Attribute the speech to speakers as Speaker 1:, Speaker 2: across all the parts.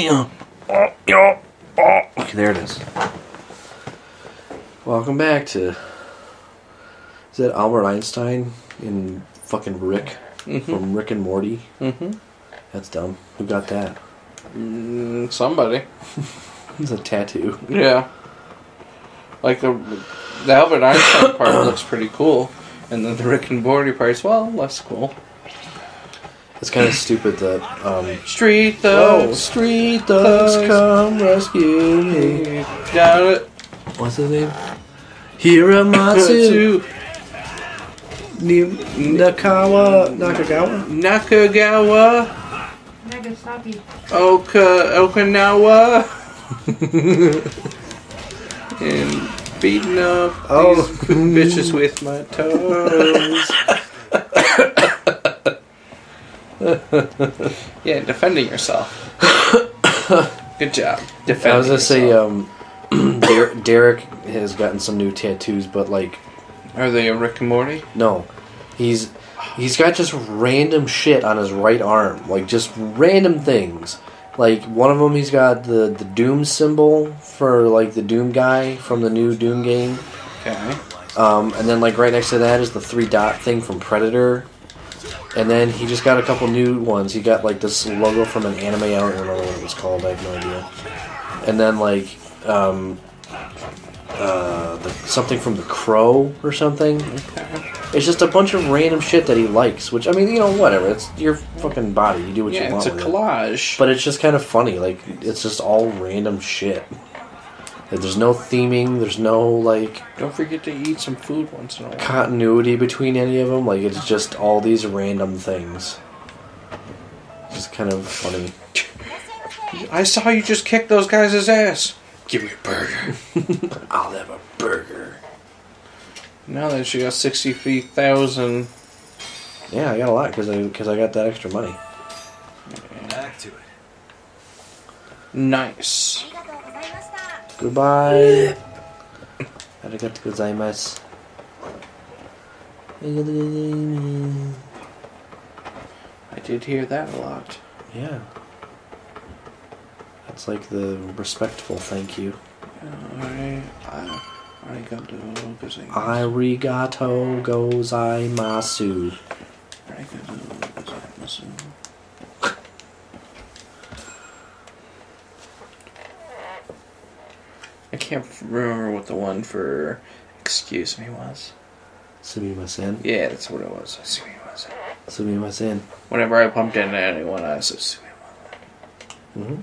Speaker 1: Oh. Oh. Okay, there it is. Welcome back to. Is that Albert Einstein in fucking Rick from Rick and Morty?
Speaker 2: Mm-hmm.
Speaker 1: That's dumb. Who got that?
Speaker 2: Mm, somebody.
Speaker 1: It's a tattoo.
Speaker 2: Yeah. Like the the Albert Einstein part looks pretty cool, and then the Rick and Morty part part's well less cool.
Speaker 1: It's kind of stupid that. Um,
Speaker 2: Street
Speaker 1: oh,
Speaker 2: thugs.
Speaker 1: street thugs come rescue me.
Speaker 2: Got it.
Speaker 1: What's his name? Hiramatsu Ni- Nakawa Nakagawa.
Speaker 2: Nakagawa,
Speaker 3: Nagasaki.
Speaker 2: Oka, Okinawa, and beating up
Speaker 1: Oh.
Speaker 2: these bitches with my toes. yeah, defending yourself. Good job. Defending
Speaker 1: I was gonna say,
Speaker 2: yourself.
Speaker 1: um, Der- Derek has gotten some new tattoos, but like,
Speaker 2: Are they a Rick and Morty?
Speaker 1: no, he's he's got just random shit on his right arm, like just random things. Like one of them, he's got the the Doom symbol for like the Doom guy from the new Doom game,
Speaker 2: Okay.
Speaker 1: um, and then like right next to that is the three dot thing from Predator. And then he just got a couple new ones. He got like this logo from an anime. I don't remember what it was called. I have no idea. And then like um, uh, the, something from the Crow or something. It's just a bunch of random shit that he likes. Which I mean, you know, whatever. It's your fucking body. You do what you
Speaker 2: Yeah,
Speaker 1: want.
Speaker 2: it's a
Speaker 1: with it.
Speaker 2: collage.
Speaker 1: But it's just kind of funny. Like it's just all random shit. Like, there's no theming. There's no like
Speaker 2: Don't forget to eat some food once in a while.
Speaker 1: continuity between any of them. Like it's just all these random things. Just kind of funny.
Speaker 2: I saw you just kick those guys' ass. Give me a burger.
Speaker 1: I'll have a burger.
Speaker 2: now that you got 63,000.
Speaker 1: Yeah, I got a lot because I because I got that extra money.
Speaker 4: Back to it.
Speaker 2: Nice.
Speaker 1: Goodbye. Arigatou gozaimasu.
Speaker 2: I did hear that a lot.
Speaker 1: Yeah. That's like the respectful thank you.
Speaker 2: Uh, Alright. I, I got gozaimasu.
Speaker 1: Arigato gozaimasu.
Speaker 2: Arigato gozaimasu. Can't remember what the one for excuse me was.
Speaker 1: Sumimasen.
Speaker 2: Yeah, that's what it was. Sumimasen.
Speaker 1: Sumimasen.
Speaker 2: Whenever I bumped into anyone, I said sumimasen.
Speaker 1: hmm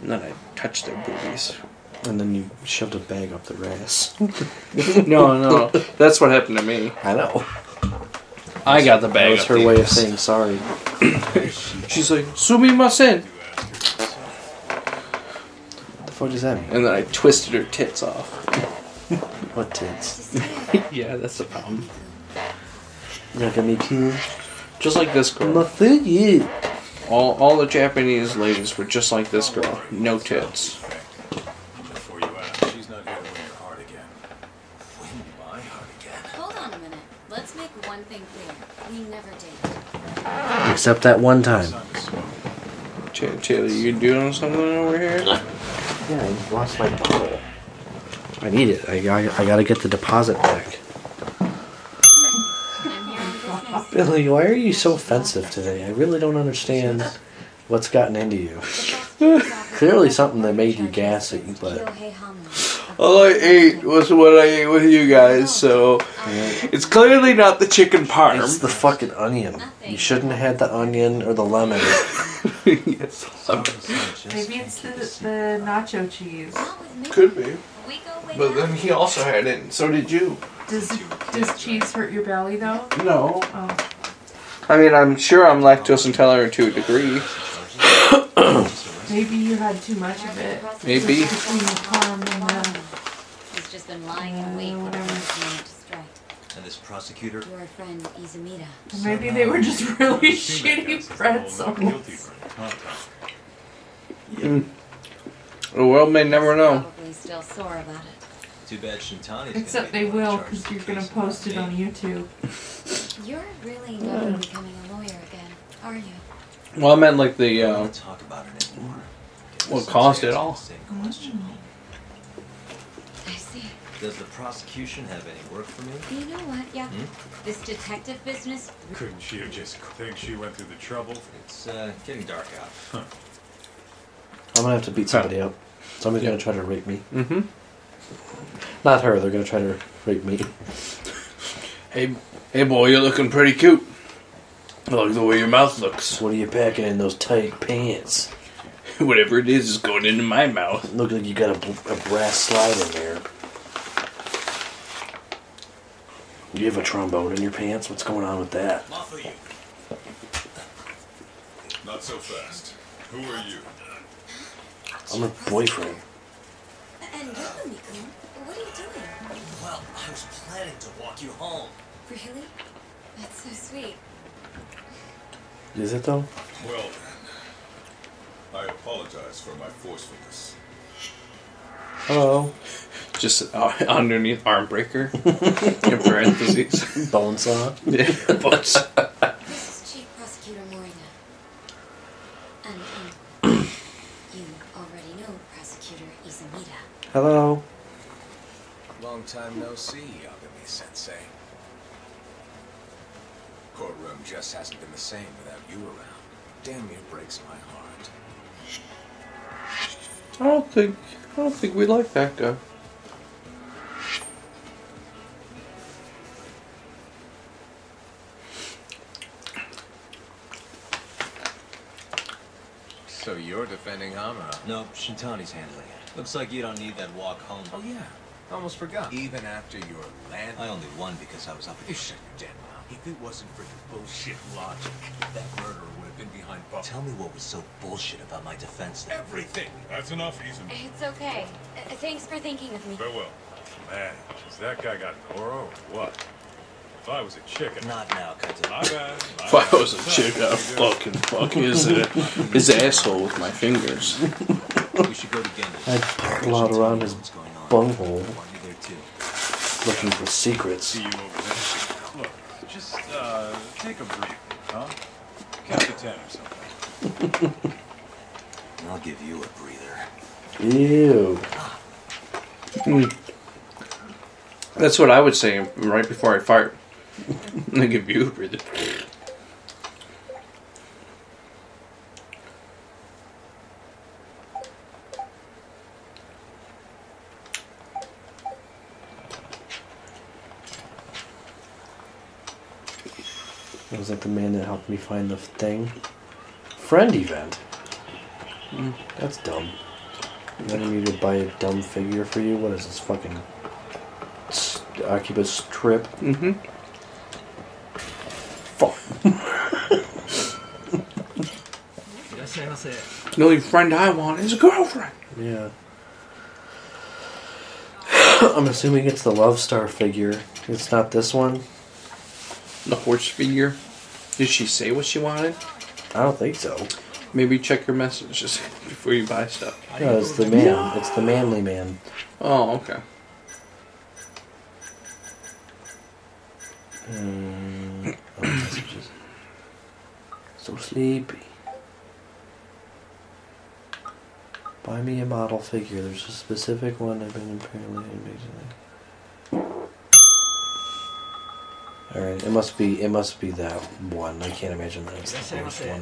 Speaker 2: And then I touched their boobies.
Speaker 1: And then you shoved a bag up their ass.
Speaker 2: no, no, that's what happened to me.
Speaker 1: I know.
Speaker 2: I got the bag.
Speaker 1: That
Speaker 2: bag.
Speaker 1: was
Speaker 2: up
Speaker 1: her
Speaker 2: the
Speaker 1: way of saying sorry.
Speaker 2: She's like sumimasen,
Speaker 1: What does that mean?
Speaker 2: and then I twisted her tits off.
Speaker 1: What tits?
Speaker 2: yeah, that's the problem.
Speaker 1: Like a me too.
Speaker 2: Just like this girl.
Speaker 1: Nothing you.
Speaker 2: All, all the Japanese ladies were just like this girl. No tits.
Speaker 4: Before you ask, she's not gonna win your heart again. Win my heart again.
Speaker 5: Hold on a minute. Let's make one thing clear. We never dated.
Speaker 1: Except that one time.
Speaker 2: Ch- Taylor, you doing something over here?
Speaker 1: Yeah, I lost my bottle. I need it. I, I, I gotta get the deposit back.
Speaker 5: I'm here on business.
Speaker 1: Billy, why are you so offensive today? I really don't understand what's gotten into you. Clearly something that made you gassy, but
Speaker 2: All I ate was what I ate with you guys, so it's clearly not the chicken parm.
Speaker 1: it's the fucking onion. You shouldn't have had the onion or the lemon.
Speaker 2: yes,
Speaker 3: Maybe it's the, the nacho cheese.
Speaker 2: could be.
Speaker 5: We go way
Speaker 2: But then he also had it, and so did you.
Speaker 3: Does does cheese hurt your belly though?
Speaker 2: No.
Speaker 3: Oh,
Speaker 2: I mean, I'm sure I'm lactose intolerant to a degree.
Speaker 3: maybe you had too much of it.
Speaker 2: Maybe.
Speaker 3: Between the parm and the
Speaker 5: He's just been lying in wait for um. the person to strike.
Speaker 4: And this prosecutor.
Speaker 5: Your friend Izumida.
Speaker 3: maybe they were just really shitty pretzels.
Speaker 4: Guilty for. Hmm.
Speaker 2: The world may never know.
Speaker 5: Probably still sore about it.
Speaker 4: Too bad Shintani's
Speaker 3: Except they will, because you're gonna post it on YouTube.
Speaker 5: You're really never becoming a lawyer again, are you?
Speaker 2: Well, I meant like the uh,
Speaker 4: talk about it anymore.
Speaker 2: what cost it all.
Speaker 4: Same question.
Speaker 5: I see.
Speaker 4: Does the prosecution have any work for me?
Speaker 5: You know what? Yeah.
Speaker 4: Hmm?
Speaker 5: This detective business.
Speaker 6: Couldn't she have just think she went through the trouble?
Speaker 4: It's uh, getting dark out. Huh.
Speaker 1: I'm gonna have to beat somebody up. Somebody's gonna try to rape me.
Speaker 2: Mm-hmm.
Speaker 1: Not her. They're gonna try to rape me.
Speaker 2: Hey, hey, boy, you're looking pretty cute. I like the way your mouth looks.
Speaker 1: What are you packing in those tight pants?
Speaker 2: Whatever it is is going into my mouth.
Speaker 1: Look like you got a, a brass slide in there. You have a trombone in your pants? What's going on with that?
Speaker 4: Off of you.
Speaker 6: Not so fast. Who are you?
Speaker 1: I'm her boyfriend.
Speaker 5: And you're Miku. What are you doing?
Speaker 4: Well, I was planning to walk you home.
Speaker 5: Really? That's so sweet.
Speaker 1: Is it though?
Speaker 6: Well then. I apologize for my forcefulness.
Speaker 1: Hello.
Speaker 2: Just uh, underneath arm breaker. in parentheses.
Speaker 1: Bone saw.
Speaker 2: yeah, but
Speaker 5: This is Chief Prosecutor Morina. And, um, you already know Prosecutor Izumida.
Speaker 1: Hello.
Speaker 4: Long time no see, Yagami Sensei. Courtroom just hasn't been the same without you around. Damn near breaks my heart.
Speaker 2: I don't think I don't think we like that guy.
Speaker 4: You're defending Hamura? Nope, Shintani's handling it. Looks like you don't need that walk home. Oh yeah, almost forgot. Even after your land, I only won because I was up. against... You shut your damn mouth.
Speaker 6: If it wasn't for your bullshit logic, that murderer would have been behind bars.
Speaker 4: Tell me what was so bullshit about my defense. Then.
Speaker 6: Everything. That's enough, Ethan.
Speaker 5: It's okay. Uh, thanks for thinking of me.
Speaker 6: Farewell. Man, has that guy got Noro or what? If I was a chicken.
Speaker 4: Not now, Kaito.
Speaker 6: My bad. my
Speaker 2: If I was a chick, I'd fucking fuck his, uh, his asshole with my fingers.
Speaker 4: We should go to Genji.
Speaker 1: I'd pull out around his
Speaker 4: What's
Speaker 1: bunghole
Speaker 4: I want you there too.
Speaker 1: looking for secrets.
Speaker 6: See you over there. Look, just uh, take a breather, huh? Count to ten or something.
Speaker 4: I'll give you a breather.
Speaker 1: Ew.
Speaker 2: That's what I would say right before I fart. I give you a breather.
Speaker 1: It was like the man that helped me find the thing. Friend event. That's dumb. You wanted me to buy a dumb figure for you? What is this fucking s- Oculus strip?
Speaker 2: Mm-hmm.
Speaker 1: Fuck.
Speaker 2: The only friend I want is a girlfriend.
Speaker 1: Yeah. I'm assuming it's the Love Star figure. It's not this one.
Speaker 2: The horse figure. Did she say what she wanted?
Speaker 1: I don't think so.
Speaker 2: Maybe check your messages before you buy stuff.
Speaker 1: No, it's the man. It's the manly man.
Speaker 2: Oh, okay.
Speaker 1: Um, oh, messages. So sleepy. Buy me a model figure. There's a specific one I've been apparently amazing. Alright, it must be it must be that one. I can't imagine that it's the first one.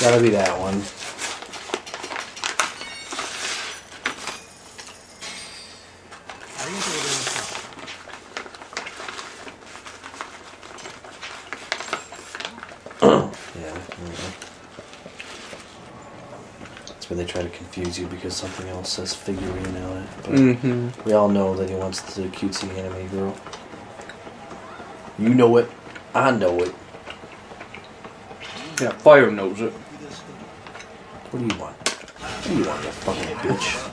Speaker 1: Gotta be that one. Yeah. mhm. That's where they try to confuse you because something else says figurine on it. But
Speaker 2: Mm-hmm.
Speaker 1: we all know that he wants the cutesy anime girl. You know it. I know it.
Speaker 2: Yeah, Fire knows it.
Speaker 1: What do you want? What do you want, you fucking bitch?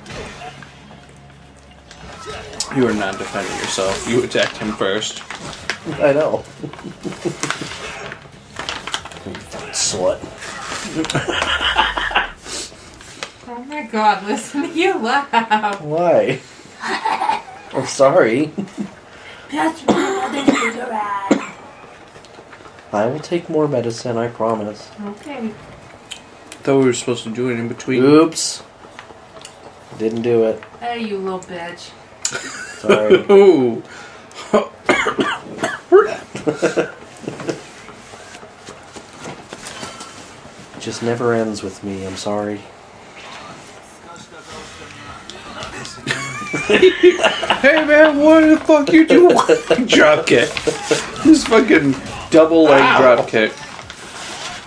Speaker 2: You are not defending yourself. You attacked him first.
Speaker 1: I know. you fucking slut.
Speaker 3: Oh my god, listen to you laugh.
Speaker 1: Why? I'm sorry.
Speaker 3: Pass me another cigarette.
Speaker 1: I will take more medicine, I promise.
Speaker 3: Okay.
Speaker 2: Thought we were supposed to do it in between.
Speaker 1: Oops. Didn't do it.
Speaker 3: Hey, you little bitch.
Speaker 1: Sorry.
Speaker 2: Ooh.
Speaker 1: Just never ends with me, I'm sorry.
Speaker 2: Hey man, what the fuck you doing? drop kick. This fucking double leg drop kick.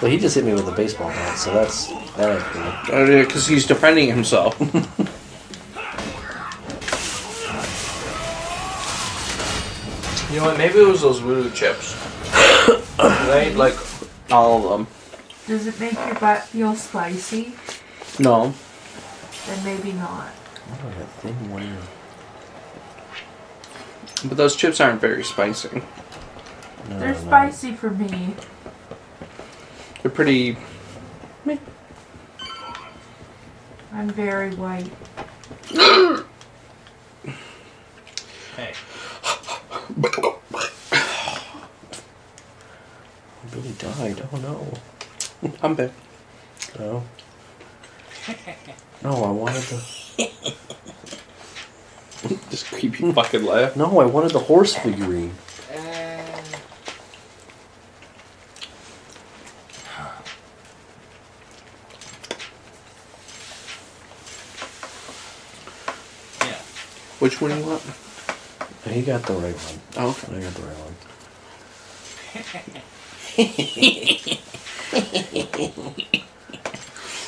Speaker 1: Well, he just hit me with a baseball bat, so that's that ain't cool.
Speaker 2: Oh yeah, because he's defending himself. you know what? Maybe it was those voodoo chips. right? Like all of them.
Speaker 3: Does it make your butt feel spicy?
Speaker 2: No.
Speaker 3: Then maybe not.
Speaker 1: Oh, that thin wire.
Speaker 2: But those chips aren't very spicy.
Speaker 1: No,
Speaker 3: They're
Speaker 1: no.
Speaker 3: spicy for me.
Speaker 2: They're pretty.
Speaker 3: I'm very white.
Speaker 6: Hey,
Speaker 1: Billy died. Oh no.
Speaker 2: I'm big.
Speaker 1: No. No, I wanted the.
Speaker 2: Just creepy fucking laugh.
Speaker 1: No, I wanted the horse figurine.
Speaker 6: yeah.
Speaker 2: Which one do you want?
Speaker 1: He got the right one.
Speaker 2: Oh, okay.
Speaker 1: I got the right one.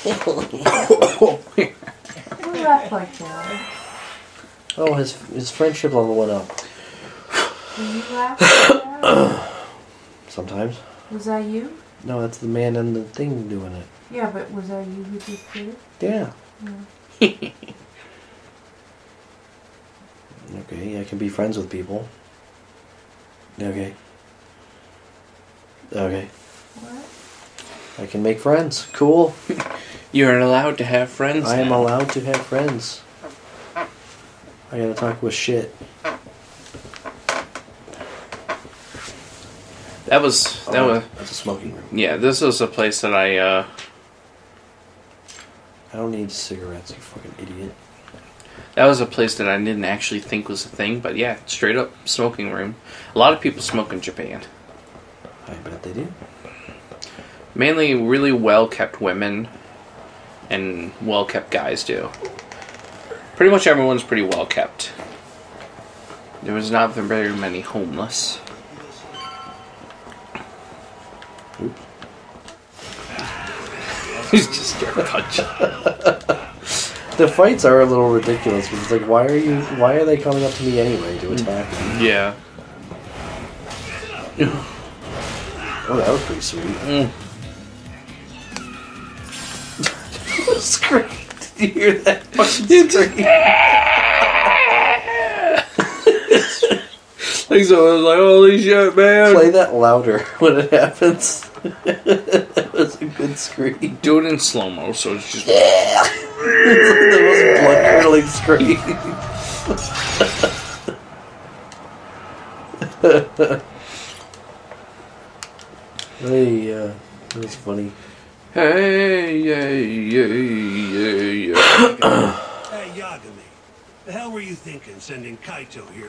Speaker 3: Oh, Who laughed like that?
Speaker 1: Oh, his his friendship level went up.
Speaker 3: Did you laugh like that?
Speaker 1: Sometimes.
Speaker 3: Was that you?
Speaker 1: No, that's the man and the thing doing it.
Speaker 3: Yeah, but was that you who just did it?
Speaker 1: Yeah.
Speaker 3: Yeah.
Speaker 1: Okay, I can be friends with people. Okay. Okay.
Speaker 3: What?
Speaker 1: I can make friends. Cool.
Speaker 2: You're allowed to have friends.
Speaker 1: I am
Speaker 2: now.
Speaker 1: allowed to have friends. I gotta talk with shit.
Speaker 2: That was that was
Speaker 1: That's a smoking room.
Speaker 2: yeah. This was a place that I uh
Speaker 1: I don't need cigarettes, you fucking idiot.
Speaker 2: that was a place that I didn't actually think was a thing, but yeah, straight up smoking room. A lot of people smoke in Japan.
Speaker 1: I bet they do.
Speaker 2: Mainly really well kept women and well kept guys do. Pretty much everyone's pretty well kept. There was not very many homeless.
Speaker 1: Oops.
Speaker 2: He's just scared to punch.
Speaker 1: The fights are a little ridiculous because it's like, why are you? Why are they coming up to me anyway to attack me?
Speaker 2: Yeah.
Speaker 1: Oh, that was pretty sweet.
Speaker 2: Mm.
Speaker 1: Scream! Did you hear that fucking scream?
Speaker 2: Like so I was like, holy shit, man.
Speaker 1: Play that louder when it happens. that was a good scream.
Speaker 2: Do it in slow mo, so it's just it's like
Speaker 1: the most blood curdling scream. hey, uh, that was funny.
Speaker 2: Hey, yeah, yeah, yeah, yeah.
Speaker 7: Hey, Yagami. The hell were you thinking sending Kaito here?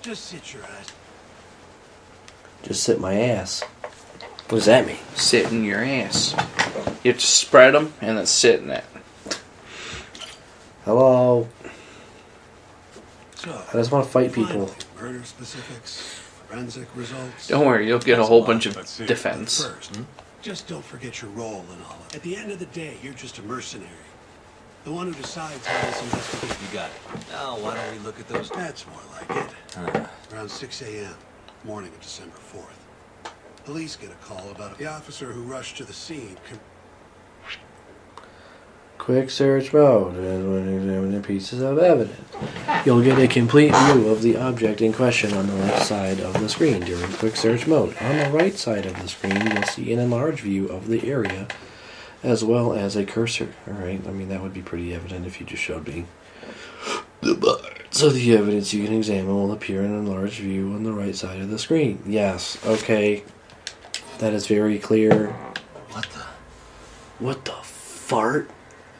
Speaker 7: Just sit your ass.
Speaker 1: Just sit my ass. What does that mean?
Speaker 2: Sit in your ass. You have to spread them and then sit in it.
Speaker 1: Hello.
Speaker 7: So,
Speaker 1: I just want to fight people.
Speaker 7: murder specifics, forensic results.
Speaker 2: Don't worry, you'll get a whole bunch of defense.
Speaker 7: First, hmm? Just don't forget your role in all of it. At the end of the day, you're just a mercenary. The one who decides how this investigation.
Speaker 4: You got it. Now, why don't we look at those?
Speaker 7: That's more like it.
Speaker 4: Uh,
Speaker 7: Around 6 a.m., morning of December 4th. Police get a call about the officer who rushed to the scene.
Speaker 1: Quick search mode, when examining pieces of evidence, you'll get a complete view of the object in question on the left side of the screen during quick search mode. On the right side of the screen, you'll see an enlarged view of the area, as well as a cursor. Alright, I mean, that would be pretty evident if you just showed me the bar. So the evidence you can examine will appear in an enlarged view on the right side of the screen. Yes, okay. That is very clear.
Speaker 4: What the?
Speaker 1: What the fart?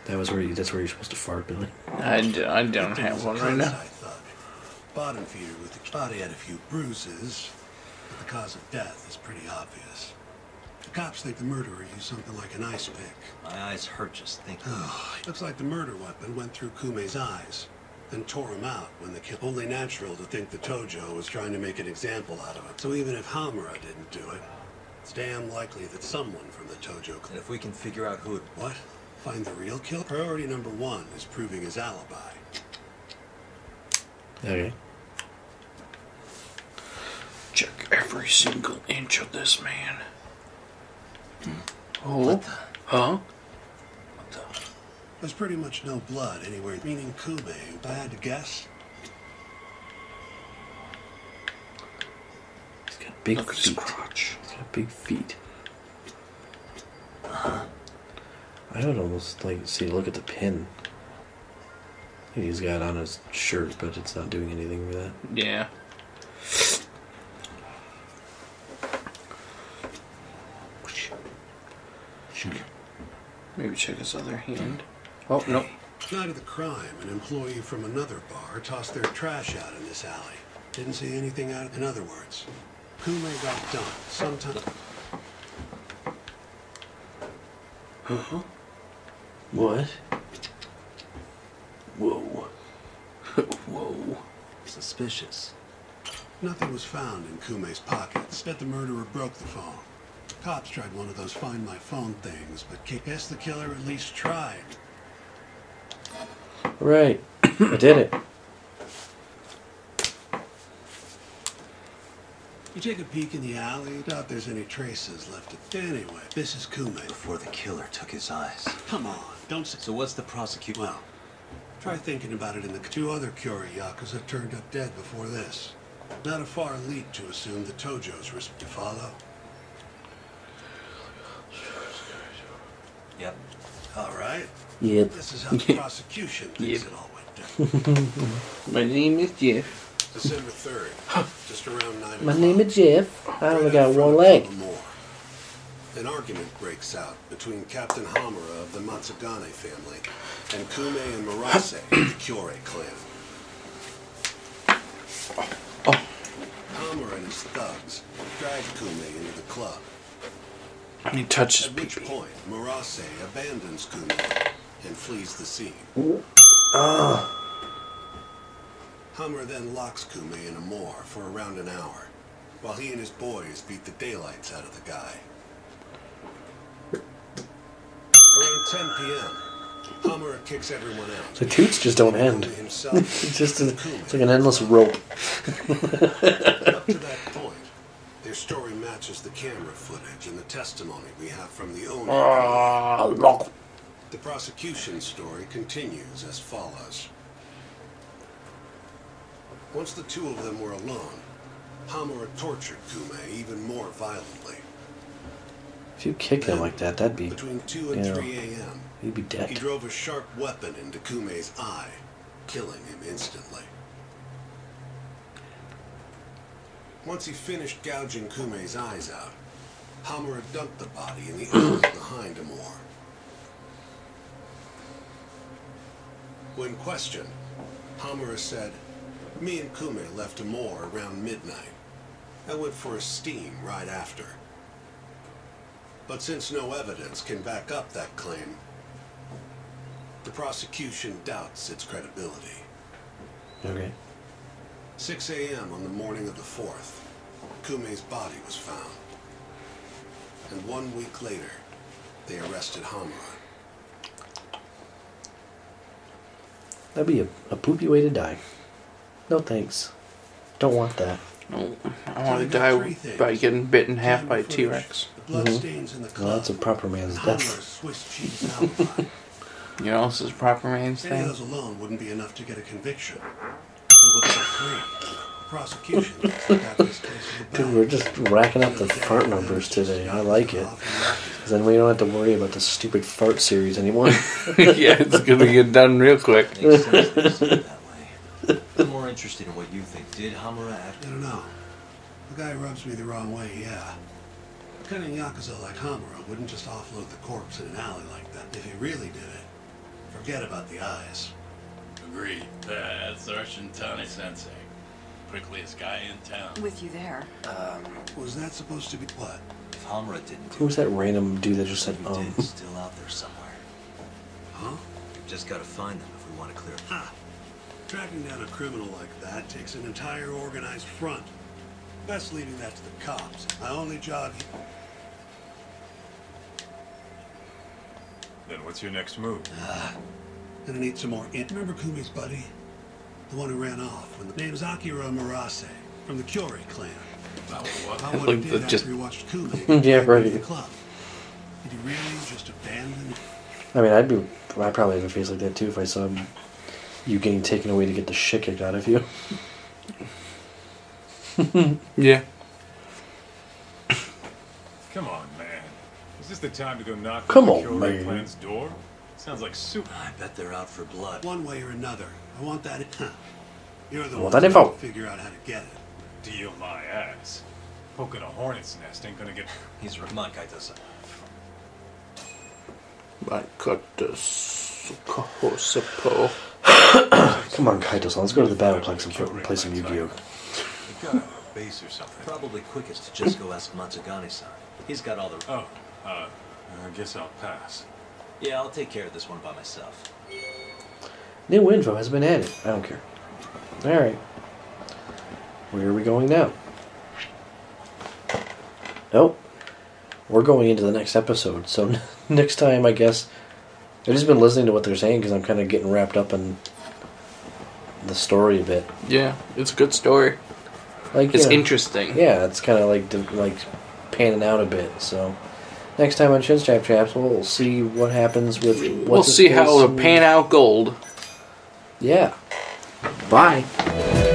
Speaker 1: That was where you, that's where you're supposed to fart, Billy.
Speaker 2: I, d- I don't have one right now.
Speaker 7: Homicide thug. Bottom feeder with the body had a few bruises, but the cause of death is pretty obvious. The cops think the murderer used something like an ice pick.
Speaker 4: My eyes hurt just thinking.
Speaker 7: Looks like the murder weapon went through Kume's eyes, then tore him out when the kill. Only natural to think the Tojo was trying to make an example out of him. So even if Hamura didn't do it, it's damn likely that someone from the Tojo.
Speaker 4: And if we can figure out who it
Speaker 7: What? Find the real killer. Priority number one is proving his alibi.
Speaker 1: Okay.
Speaker 2: Check every single inch of this man. Oh, huh? What the?
Speaker 7: There's pretty much no blood anywhere, meaning Kume. If I had to guess,
Speaker 1: He's got big
Speaker 2: Look at his
Speaker 1: feet.
Speaker 2: crotch.
Speaker 1: He's got big feet. Uh-huh. I would almost like see. Look at the pin. He's got on his shirt, but it's not doing anything with that.
Speaker 2: Yeah. Maybe check his other hand. Oh, nope.
Speaker 7: night of the crime, an employee from another bar tossed their trash out in this alley. Didn't see anything out. Of, In other words, Kume got done sometime.
Speaker 1: What? Whoa.
Speaker 2: Whoa.
Speaker 4: Suspicious.
Speaker 7: Nothing was found in Kume's pockets. Bet the murderer broke the phone. Cops tried one of those find my phone things, but guess the killer at least tried.
Speaker 1: Right. I did it.
Speaker 7: You take a peek in the alley, doubt there's any traces left. Anyway, this is Kume.
Speaker 4: Before the killer took his eyes.
Speaker 7: Come on, don't say.
Speaker 4: So what's the prosecution?
Speaker 7: Well, try thinking about it in the two other Kyorei Yakuza turned up dead before this. Not a far leap to assume the Tojo's risk to follow.
Speaker 4: Yep.
Speaker 7: All right.
Speaker 1: Yep.
Speaker 7: This is how the prosecution thinks
Speaker 2: Yep.
Speaker 7: it all went down.
Speaker 2: My name is Jeff.
Speaker 7: December 3rd, just around 9
Speaker 1: My name is Jeff. I
Speaker 7: Right
Speaker 1: only
Speaker 7: out
Speaker 1: got one
Speaker 7: of
Speaker 1: leg.
Speaker 7: An argument breaks out between Captain Hamura of the Matsugane family and Kume and Murase of the Kyorei clan. Hamura and his thugs drag Kume into the club,
Speaker 2: He touches
Speaker 7: at which point Murase abandons Kume and flees the scene. Hamura then locks Kume in a moor for around an hour, while he and his boys beat the daylights out of the guy. Around 10 p.m., kicks everyone out.
Speaker 1: The toots just don't end. It's just a, it's like an endless rope.
Speaker 7: Up to that point, their story matches the camera footage and the testimony we have from the owner.
Speaker 1: Ah,
Speaker 7: The prosecution story continues as follows. Once the two of them were alone, Hamura tortured Kume even more violently.
Speaker 1: If you kick him like that, that'd be
Speaker 7: Between 2 and
Speaker 1: Yeah.
Speaker 7: 3 a.m.,
Speaker 1: he'd be dead.
Speaker 7: he drove a sharp weapon into Kume's eye, killing him instantly. Once he finished gouging Kume's eyes out, Hamura dumped the body in the alley behind Amor. When questioned, Hamura said, Me and Kume left Amor around midnight. I went for a steam right after. But since no evidence can back up that claim, the prosecution doubts its credibility.
Speaker 1: Okay.
Speaker 7: 6 a.m. on the morning of the 4th, Kume's body was found. And one week later, they arrested Hamura.
Speaker 1: That'd be a, a poopy way to die. No thanks. Don't want that.
Speaker 2: No, I
Speaker 7: So
Speaker 2: want to die by getting bit in half by
Speaker 7: Camera
Speaker 2: a
Speaker 7: footage,
Speaker 2: T Rex.
Speaker 7: The bloodstains in the club.
Speaker 1: Well, that's a proper man's
Speaker 7: and
Speaker 1: death.
Speaker 7: Swiss cheese alibi.
Speaker 2: You know, this is proper man's
Speaker 7: Any of
Speaker 2: thing.
Speaker 7: those alone wouldn't be enough to get a conviction. But with the three, the prosecution thinks they got this case
Speaker 1: Dude, we're just racking up the fart numbers today. I like it. then we don't have to worry about the stupid fart series anymore.
Speaker 2: yeah, it's gonna get done real quick.
Speaker 4: Makes sense that you see it that way. I'm more interested in what you think. Did Hamura act?
Speaker 7: I don't know. The guy rubs me the wrong way, yeah. A cunning Yakuza like Hamura wouldn't just offload the corpse in an alley like that. If he really did it, forget about the eyes.
Speaker 8: Agreed. That's our Shintani sensei. Prickliest guy in town.
Speaker 3: With you there.
Speaker 7: Um, was that supposed to be what?
Speaker 4: If Hamura didn't do
Speaker 1: Who was that random dude that just said
Speaker 4: it,
Speaker 1: um?
Speaker 4: Din's still out there somewhere.
Speaker 7: Huh?
Speaker 4: Just gotta find them if we want to clear.
Speaker 7: Ha! Tracking down a criminal like that takes an entire organized front. Best leaving that to the cops. My only job here.
Speaker 6: Then what's your next move?
Speaker 7: Ah, gonna need some more in. Remember Kume's buddy? The one who ran off when the name's Akira Murase from the Kyorei clan.
Speaker 6: About what?
Speaker 7: How what
Speaker 2: Like
Speaker 7: he did
Speaker 2: just-
Speaker 7: after he watched Kumi
Speaker 1: Yeah, right.
Speaker 7: the club. Did he really just abandon?
Speaker 1: I mean, I'd be. I'd probably have a face like that too if I saw you getting taken away to get the shit kicked out of you.
Speaker 2: Yeah.
Speaker 6: Come on, man. Is this the time to go knock
Speaker 1: Come
Speaker 6: on the
Speaker 1: on, man.
Speaker 6: clan's door? Sounds like soup.
Speaker 4: I bet they're out for blood.
Speaker 7: One way or another. I want that. You're the
Speaker 1: I
Speaker 7: one
Speaker 1: want that info.
Speaker 7: figure out how to get it.
Speaker 6: Deal my ass. Poking a hornet's nest ain't gonna get.
Speaker 4: He's come on, Kaito-san.
Speaker 2: I cut this. Kohosapo.
Speaker 1: Come on, Kaito, let's go to the battle play some play some Yu-Gi-Oh.
Speaker 6: You got a base or something.
Speaker 4: Probably quickest to just go ask Matsugane-san. He's got all the.
Speaker 6: Oh, uh, I guess I'll pass.
Speaker 4: Yeah, I'll take care of this one by myself.
Speaker 1: New info has been added. I don't care. All right. Where are we going now? Nope. We're going into the next episode. So next time, I guess. I've just been listening to what they're saying because I'm kind of getting wrapped up in the story a bit.
Speaker 2: Yeah, it's a good story.
Speaker 1: Like
Speaker 2: It's
Speaker 1: you know,
Speaker 2: interesting.
Speaker 1: Yeah, it's kind of like like panning out a bit. So next time on Chin's Chap Chaps, we'll see what happens with.
Speaker 2: We'll see how
Speaker 1: it'll
Speaker 2: pan out gold.
Speaker 1: Yeah. Bye.